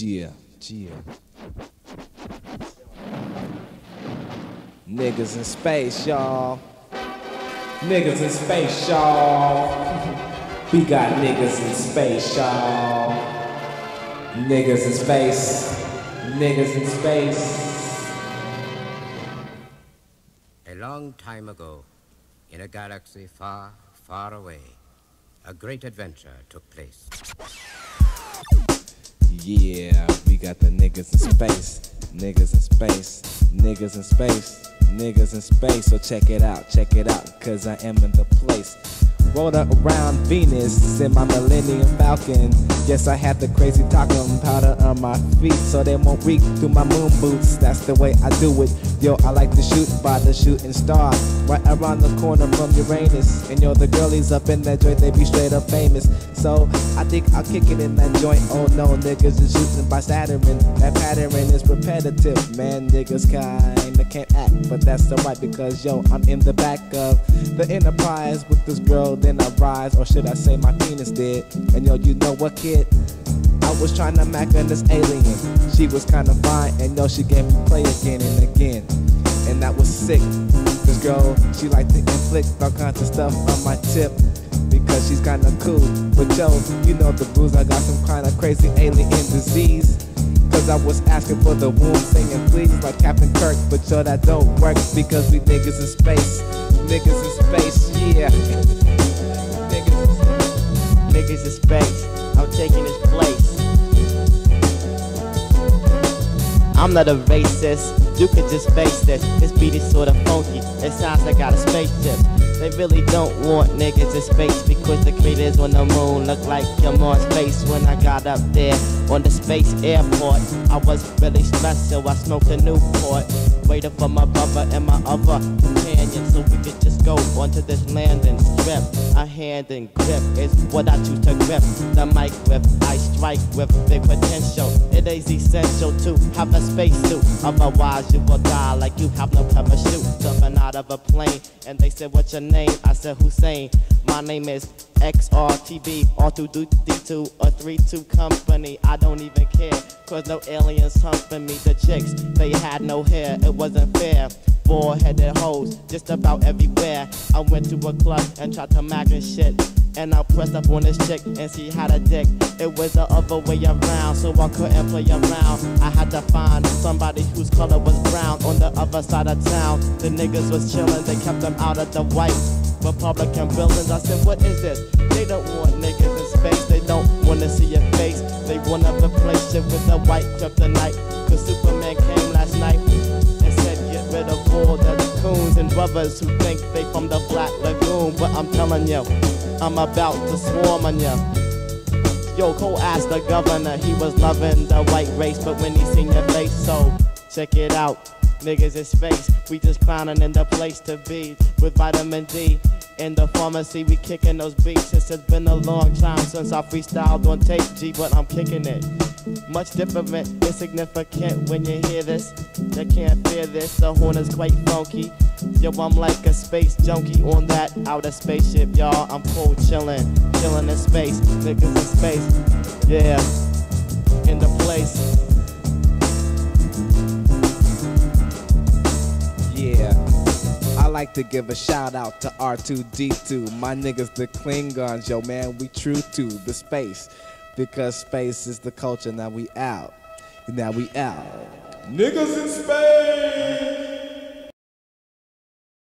Yeah, yeah. Niggas in space, y'all. Niggas in space, y'all. we got niggas in space, y'all. Niggas in space. Niggas in space. A long time ago, in a galaxy far, far away, a great adventure took place. Yeah, we got the niggas in space. Niggas in space. Niggas in space. Niggas in space. So check it out, check it out, cause I am in the place. Rolled around Venus in my Millennium Falcon. Yes, I had the crazy talcum powder on my feet so they won't reek through my moon boots. That's the way I do it. Yo, I like to shoot by the shooting star. Right around the corner from Uranus. And yo, the girlies up in that joint, they be straight up famous. So I think I'll kick it in that joint. Oh no, niggas is shooting by Saturn. That pattern is repetitive. Man, niggas kinda can't act. But that's alright because yo, I'm in the back of the Enterprise with this girl then I rise, or should I say my penis did. And yo, you know what, kid? I was trying to mac on this alien. She was kinda fine, and yo, she gave me play again and again. And that was sick. This girl, she liked to inflict all kinds of stuff on my tip. Because she's kinda cool. But yo, you know the booze, I got some kinda crazy alien disease. Cause I was asking for the womb, singing please like Captain Kirk. But yo, that don't work because we niggas in space. Niggas in space, yeah. niggas in space. I'm taking his place. I'm not a racist, you could just face this. This beat is sorta funky, it sounds like I got a spaceship. They really don't want niggas in space because the craters on the moon look like I'm on space. When I got up there on the space airport, I was really stressed, so I smoked a Newport. Waiting for my brother and my other companion so we could just go onto this landing strip. A hand and grip is what I choose to grip. The mic with, I strike with big potential. It is essential to have a spacesuit, otherwise you will die like you have no parachute. Jumping out of a plane, and they said, What's your name? I said, Hussein. My name is XRTB, R2D2, or 32 company. I don't even care, cause no aliens humping me. The chicks, they had no hair, it wasn't fair. Four headed hoes, just about everywhere. I went to a club and tried to mac and shit. And I pressed up on this chick and she had a dick. It was the other way around, so I couldn't play around. I had to find somebody whose color was brown on the other side of town. The niggas was chillin', they kept them out of the white. Republican buildings. I said, what is this? They don't want niggas in space. They don't wanna see your face. They wanna replace you with a white kryptonite. And brothers who think they from the Black Lagoon. But I'm telling you, I'm about to swarm on you. Yo, Cole asked the governor, he was loving the white race, but when he seen your face, so check it out. Niggas in space, we just clowning in the place to be with vitamin D. In the pharmacy, we kicking those beats. It's been a long time since I freestyled on tape G, but I'm kicking it. Much different, insignificant when you hear this. They can't fear this, the horn is quite funky. Yo, I'm like a space junkie on that outer spaceship, y'all. I'm cool chillin', chillin' in space, niggas in space. Yeah, in the place. Yeah. I like to give a shout out to R2D2. My niggas, the Klingons, yo man, we true to the space. Because space is the culture, now we out. Now we out. Niggas in space!